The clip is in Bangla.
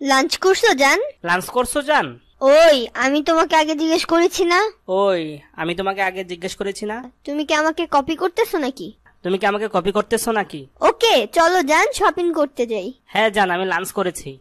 লাঞ্চ করছ জান? লাঞ্চ করছ জান? ওই আমি তোমাকে আগে জিজ্ঞেস করেছি না? ওই আমি তোমাকে আগে জিজ্ঞেস করেছি না? তুমি কি আমাকে কপি করতেছো নাকি? তুমি কি আমাকে কপি করতেছো নাকি? ওকে চলো যান শপিং করতে যাই। হ্যাঁ জান আমি লাঞ্চ করেছি।